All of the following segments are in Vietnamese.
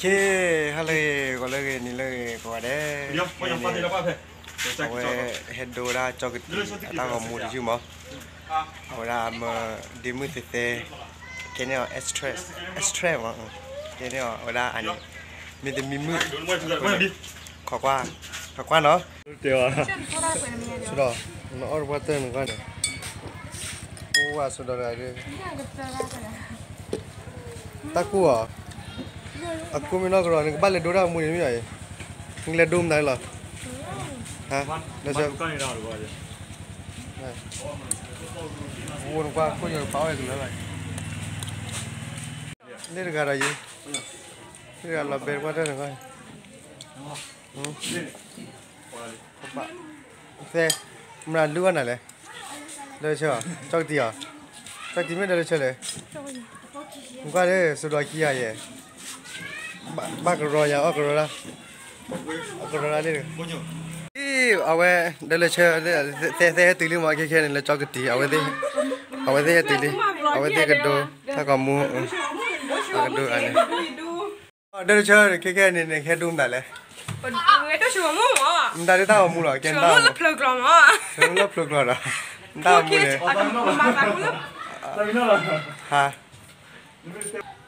เคฮัลโหลก็เลยนี่เลยก็ได้ Yo, voy a pasar la paz. เอาไว้เฮ็ดดูได้จอกตีตาก็มูดอยู่มั้งเอาละมาดิมือเตะแค่นี้เอ็กซ์ตร้าเอ็กซ์ตร้ามั้งแค่นี้เอาละอันนี้มีแต่มีมือ Bueno, di. ขอกว่าขอกว่าเนาะ Te va. สุดอ่ะnó ở qua tên mình coi này ô qua sudah ada dia takku ah Aku mina kerana ni balik dora mungkin ni aje. Ni le dom dah lah. Ha? Dah siap. Bukan ni dah lupa aje. Bukan apa aku yang power tu lah. Ni dekat aje. Ni kalau berapa dah dekat. Hmm. Apa? Saya, mana luar nale? Dah siap. Cakap dia. Cakap dia mana dah siap le? Cakap dia. Không có đấy, số đòi kia vậy. Ba cái rồi ya, ở cái rồi đó. Ở cái rồi đó đi. Ý, ở đây, đây là chưa, đây thế thế tí lưu mà kia kia này là cho cái tí, ở đây. Ở đây tí đi. Ở đây cái đồ, ta còn mua. Cái đồ anh này. Đây là chưa, kia kia này này kia đúng này này. Mình ta đi tao mua rồi, kia tao. la plug lang mo. Sớm lớp lực rồi đó. Tao mua này. Ha.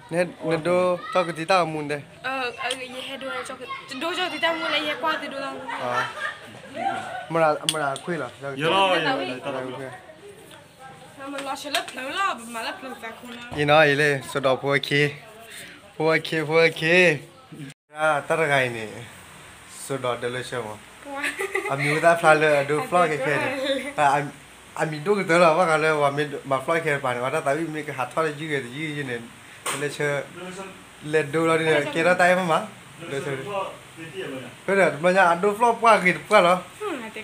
Nè, nè đô cho cái tí tao mua đây. Ờ, ờ, ye he do cho do cho tita mo la ye kwa ti do lang. À. Mà là mà là khuya rồi. Cái- Yo lo, cho cái khuya. La siya la plug la, ma la plug ta ko na. Ý nói ý lên, số đó phua kia. Phua kia, phua kia. À, tất cả cái này. Số đó để lấy xem mà. Ami udah fly do fly ke ke. Ah, ami do อามีดูกันตลอดว่ากันเลยว่ามีมาฟลอยเคปานว่าถ้าตาวิมีการหัดทอดยืดยืดยืดเนี่ยเลยเชื่อเล่นดูเราเนี่ยเกล้าตายมั้งมั้งเลยเชื่อก็เดี๋ยวมันจะดูฟลอปว่ากินก็เหรอ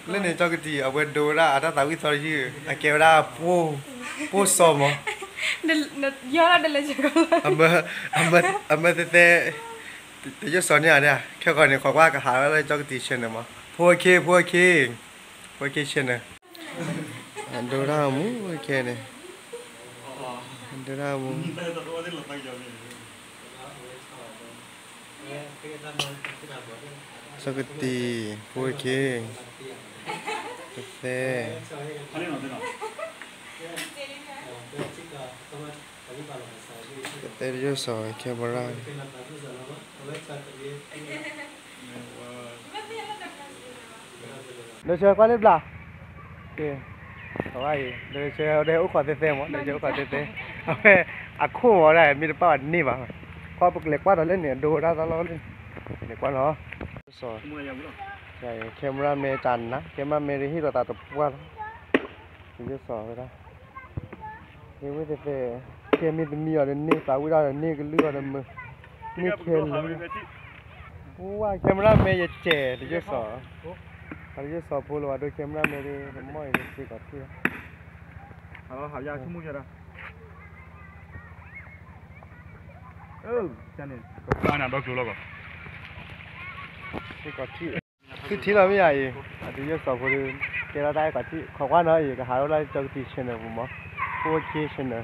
เล่นเนี่ยจอกิตีเอาเวนดูได้ถ้าตาวิทอดยืดอาเกล้าปูปูสมอะเดี๋ยวย้อนอะไรจะก็อันเมื่ออันเมื่ออันเมื่อเต้แต่ยศสอนเนี่ยเนี่ยแค่ก่อนเนี่ยขอว่ากับหาอะไรจอกิตีเช่นเนี่ยมั้งพวกเคพวกเคพวกเคเช่นเนี่ย Andoramu ke ne? Andoramu. Sakti, poke. Sakte. Sakte yo soy, que borrar. Được chưa? Qua clip là. Ok. Hawaii. Dari saya dari ukah tete mo, dari ukah tete. Apa? Aku mau lah, mira pa ni bah. Kau pergi lekwa dah ni, dua dah dah lalu. Lekwa lah. So. Saya kamera mecan na, kamera meri hiro tak terpuas. Jadi so, kita. Ini kita tete. Kami tu ni ada ni, tahu dah ada ni keluar ada mu. Ni keluar. Wah, kamera meja cer, jadi so. और ये सफुल वाडो कैमरा मेरे अम्मा एजेंसी करती है हेलो हाल जा सुमु जरा ओ चैनल गाना डॉक्टर लोगो ये करती है cứ thí là bây giờ gì à thì giờ sau khi cái đó đây cả chị khó quá nữa gì cái hai đó đây cho chị xem được không ạ cô chị xem được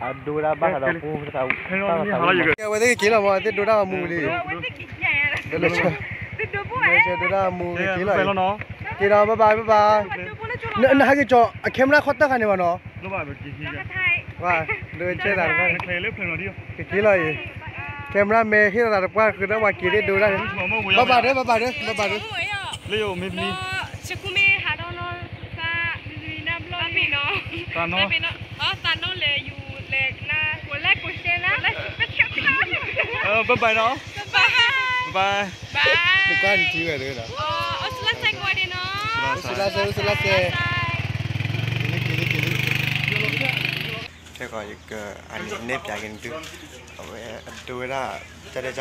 à đồ ra bắt đầu cô tao tao tao vậy thì kỹ là mà thế đồ ra mua đi đó là chơi đứa nào mua nào bye bye bye bye. Nữa nữa cái trò camera khó tắc này mà nó. Nó bảo cái kia và đưa chơi đàn cái camera mê khi là đập qua cứ đã qua kia để đưa ra bye bye đấy bye bye đấy bye bye đấy. Liệu mình đi ta nó ta nó lệ dù lệ na. Của lệ của xe na bye bye nó ย Bye. Ni kan ti wa de la. Oh, oh selesai ko din no. Selesai selesai. Kili kili kili. Thế còn cái anh nếp chạy ở đây đuôi ra, cho đây